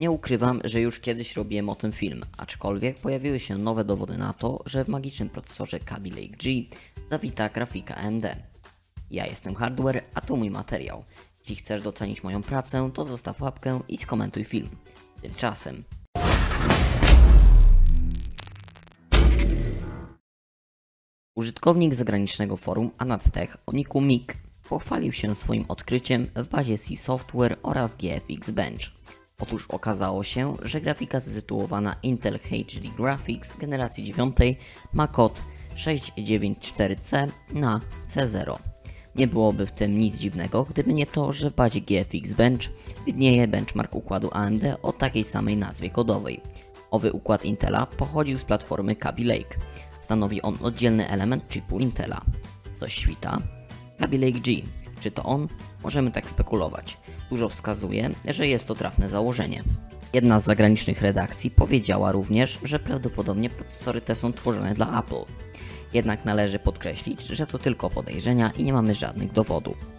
Nie ukrywam, że już kiedyś robiłem o tym film, aczkolwiek pojawiły się nowe dowody na to, że w magicznym procesorze Kaby Lake G zawita grafika AMD. Ja jestem Hardware, a tu mój materiał. Jeśli chcesz docenić moją pracę, to zostaw łapkę i skomentuj film. Tymczasem Użytkownik zagranicznego forum Anattech o niku Mik pochwalił się swoim odkryciem w bazie C Software oraz GFX Bench. Otóż okazało się, że grafika zatytułowana Intel HD Graphics generacji 9 ma kod 694C na C0. Nie byłoby w tym nic dziwnego, gdyby nie to, że w bazie GFX Bench widnieje benchmark układu AMD o takiej samej nazwie kodowej. Owy układ Intela pochodził z platformy Kaby Lake. Stanowi on oddzielny element chipu Intela. To świta? Kaby Lake G. Czy to on? Możemy tak spekulować. Dużo wskazuje, że jest to trafne założenie. Jedna z zagranicznych redakcji powiedziała również, że prawdopodobnie procesory te są tworzone dla Apple. Jednak należy podkreślić, że to tylko podejrzenia i nie mamy żadnych dowodów.